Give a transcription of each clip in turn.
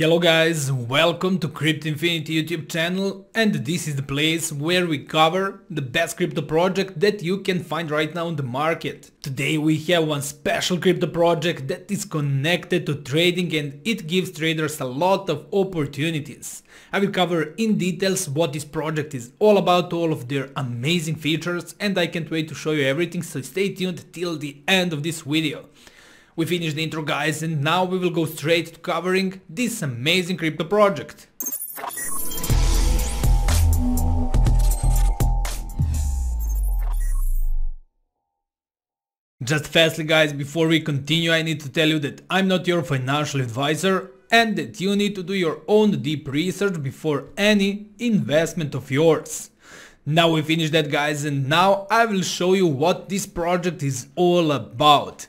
Hello guys, welcome to Crypto Infinity YouTube channel and this is the place where we cover the best crypto project that you can find right now in the market. Today we have one special crypto project that is connected to trading and it gives traders a lot of opportunities. I will cover in details what this project is all about, all of their amazing features and I can't wait to show you everything so stay tuned till the end of this video. We finished the intro guys and now we will go straight to covering this amazing crypto project. Just fastly guys, before we continue I need to tell you that I'm not your financial advisor and that you need to do your own deep research before any investment of yours. Now we finished that guys and now I will show you what this project is all about.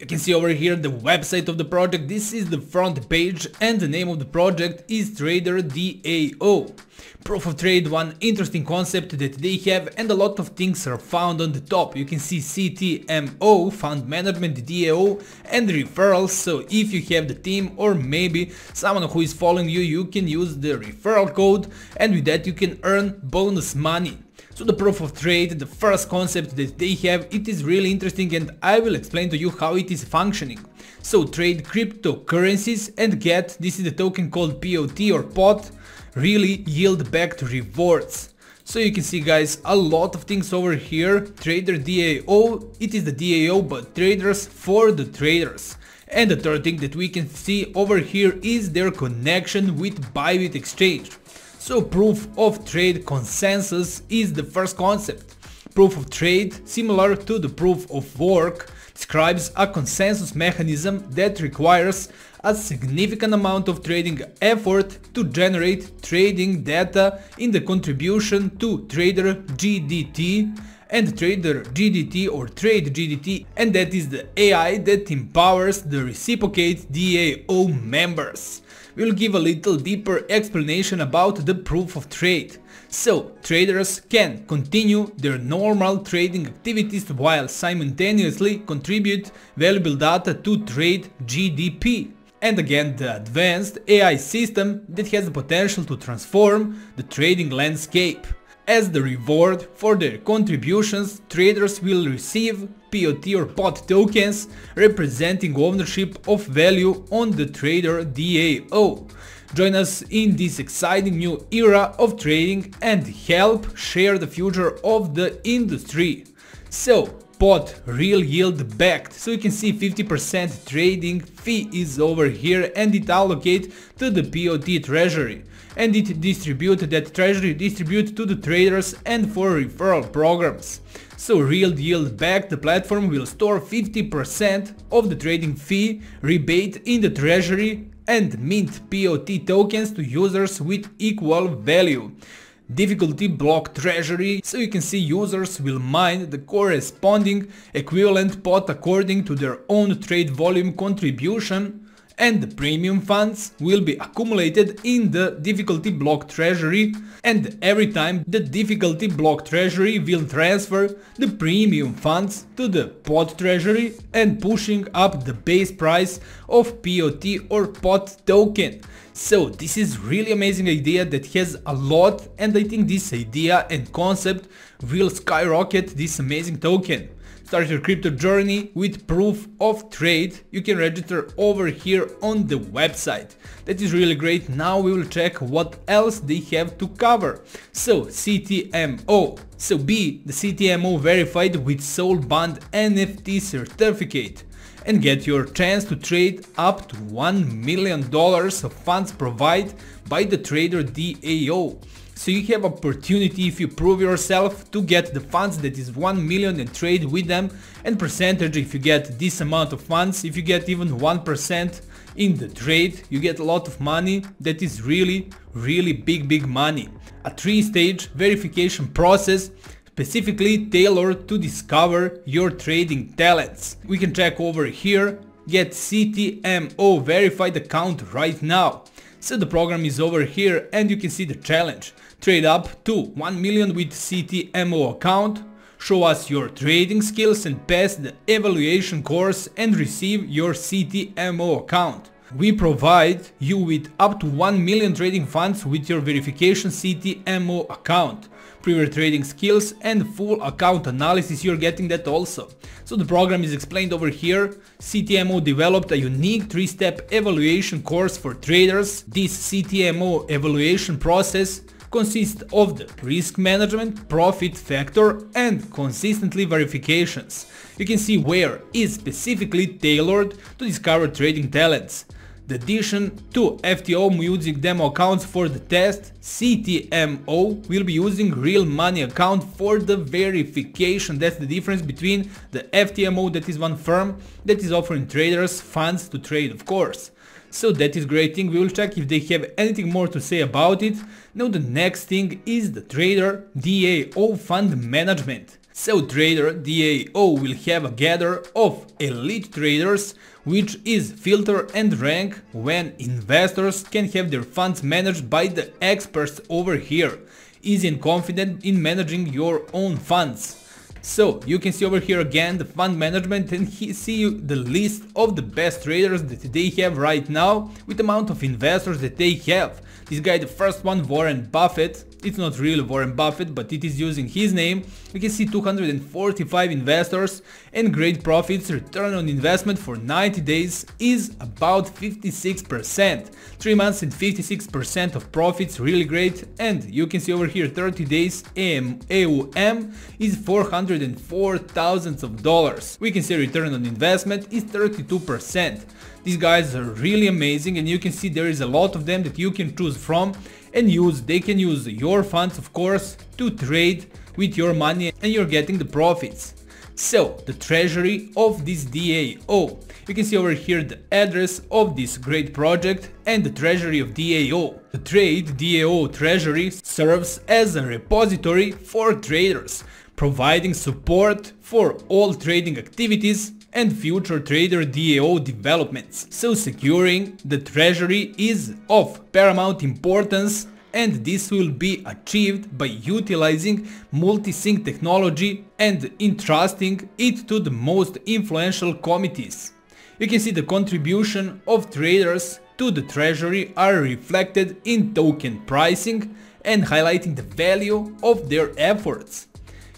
You can see over here the website of the project, this is the front page and the name of the project is Trader DAO. Proof of trade, one interesting concept that they have and a lot of things are found on the top. You can see CTMO, Fund Management, DAO and referrals, so if you have the team or maybe someone who is following you, you can use the referral code and with that you can earn bonus money. So the proof of trade, the first concept that they have, it is really interesting and I will explain to you how it is functioning. So trade cryptocurrencies and get, this is the token called POT or POT, really yield back to rewards. So you can see guys, a lot of things over here, Trader DAO, it is the DAO but traders for the traders. And the third thing that we can see over here is their connection with Bybit exchange. So proof of trade consensus is the first concept. Proof of trade, similar to the proof of work, describes a consensus mechanism that requires a significant amount of trading effort to generate trading data in the contribution to trader GDT and trader GDT or trade GDT and that is the AI that empowers the reciprocate DAO members we'll give a little deeper explanation about the proof of trade. So, traders can continue their normal trading activities while simultaneously contribute valuable data to trade GDP. And again, the advanced AI system that has the potential to transform the trading landscape. As the reward for their contributions, traders will receive POT or POT tokens representing ownership of value on the trader DAO. Join us in this exciting new era of trading and help share the future of the industry. So, POT real yield backed, so you can see 50% trading fee is over here and it allocate to the POT treasury and it distribute that treasury distribute to the traders and for referral programs. So Real Yield Back, the platform will store 50% of the trading fee rebate in the treasury and mint POT tokens to users with equal value. Difficulty block treasury, so you can see users will mine the corresponding equivalent pot according to their own trade volume contribution and the premium funds will be accumulated in the difficulty block treasury and every time the difficulty block treasury will transfer the premium funds to the pot treasury and pushing up the base price of POT or pot token. So this is really amazing idea that has a lot and I think this idea and concept will skyrocket this amazing token. Start your crypto journey with proof of trade. You can register over here on the website. That is really great. Now we will check what else they have to cover. So CTMO. So B, the CTMO verified with Soulbound NFT certificate and get your chance to trade up to $1 million of funds provided by the trader DAO. So you have opportunity if you prove yourself to get the funds that is 1 million and trade with them and percentage if you get this amount of funds, if you get even 1% in the trade, you get a lot of money that is really, really big, big money. A three-stage verification process specifically tailored to discover your trading talents. We can check over here, get CTMO verified account right now. So the program is over here and you can see the challenge. Trade up to 1 million with CTMO account, show us your trading skills and pass the evaluation course and receive your CTMO account. We provide you with up to 1 million trading funds with your verification CTMO account. Prior trading skills and full account analysis, you're getting that also. So the program is explained over here. CTMO developed a unique 3-step evaluation course for traders. This CTMO evaluation process consists of the risk management, profit factor and consistently verifications. You can see where is specifically tailored to discover trading talents. The addition to FTMO uses demo accounts for the test, CTMO will be using real money account for the verification. That's the difference between the FTMO that is one firm that is offering traders funds to trade of course. So that is great thing, we will check if they have anything more to say about it. Now the next thing is the Trader DAO fund management. So Trader DAO will have a gather of elite traders which is filter and rank when investors can have their funds managed by the experts over here. Easy and confident in managing your own funds. So you can see over here again the fund management and see the list of the best traders that they have right now with the amount of investors that they have. This guy, the first one, Warren Buffett, it's not real Warren Buffett, but it is using his name. We can see 245 investors and great profits. Return on investment for 90 days is about 56%. 3 months and 56% of profits, really great. And you can see over here 30 days AUM is 404 thousands of dollars. We can see return on investment is 32%. These guys are really amazing and you can see there is a lot of them that you can choose from and use. They can use your funds of course to trade with your money and you're getting the profits. So, the treasury of this DAO. You can see over here the address of this great project and the treasury of DAO. The Trade DAO treasury serves as a repository for traders, providing support for all trading activities and future trader DAO developments. So securing the treasury is of paramount importance and this will be achieved by utilizing multi-sig technology and entrusting it to the most influential committees. You can see the contribution of traders to the treasury are reflected in token pricing and highlighting the value of their efforts.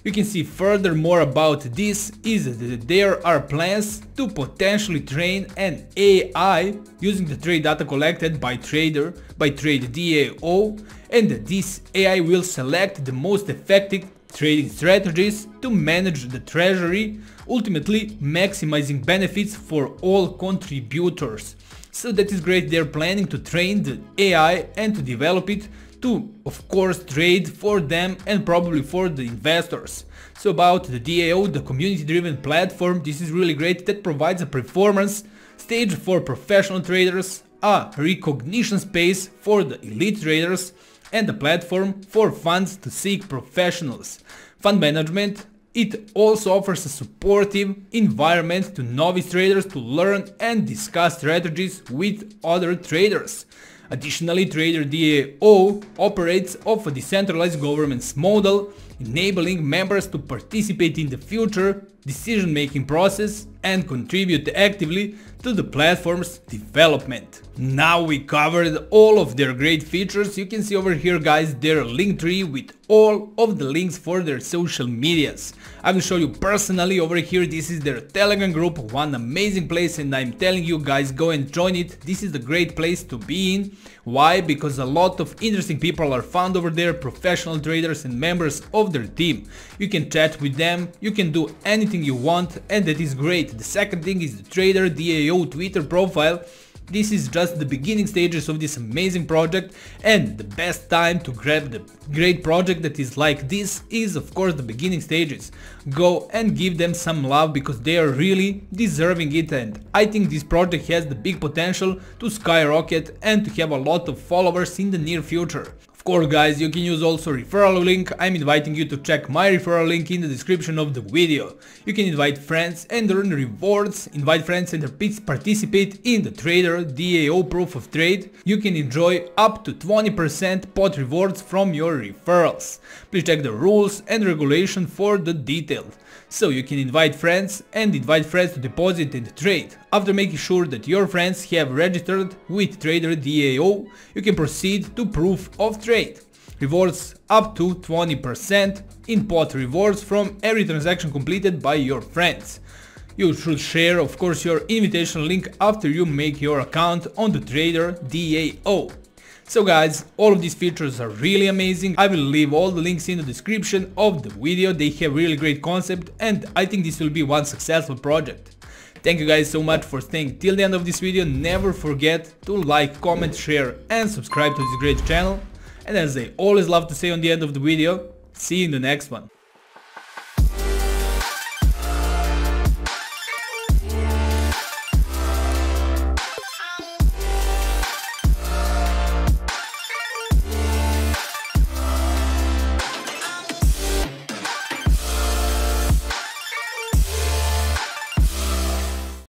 You can see further more about this is that there are plans to potentially train an AI using the trade data collected by trader by trade DAO and this AI will select the most effective trading strategies to manage the treasury, ultimately maximizing benefits for all contributors. So that is great, they're planning to train the AI and to develop it to of course trade for them and probably for the investors. So about the DAO, the community driven platform, this is really great that provides a performance stage for professional traders, a recognition space for the elite traders and a platform for funds to seek professionals. Fund management, it also offers a supportive environment to novice traders to learn and discuss strategies with other traders. Additionally, Trader DAO operates off a decentralized governance model, enabling members to participate in the future decision-making process and contribute actively to the platform's development. Now we covered all of their great features, you can see over here guys their Linktree with all of the links for their social medias. I will show you personally over here, this is their telegram group, one amazing place and I'm telling you guys go and join it, this is the great place to be in. Why? Because a lot of interesting people are found over there, professional traders and members of their team. You can chat with them, you can do anything anything you want and that is great. The second thing is the Trader DAO Twitter profile. This is just the beginning stages of this amazing project and the best time to grab the great project that is like this is of course the beginning stages. Go and give them some love because they are really deserving it and I think this project has the big potential to skyrocket and to have a lot of followers in the near future. Of course guys, you can use also referral link, I'm inviting you to check my referral link in the description of the video. You can invite friends and earn rewards, invite friends and participate in the Trader DAO Proof of Trade. You can enjoy up to 20% pot rewards from your referrals. Please check the rules and regulation for the details. So you can invite friends and invite friends to deposit and trade. After making sure that your friends have registered with Trader DAO, you can proceed to proof of trade. Rewards up to 20% in pot rewards from every transaction completed by your friends. You should share of course your invitation link after you make your account on the Trader DAO. So guys, all of these features are really amazing. I will leave all the links in the description of the video. They have really great concept and I think this will be one successful project. Thank you guys so much for staying till the end of this video. Never forget to like, comment, share and subscribe to this great channel. And as I always love to say on the end of the video, see you in the next one.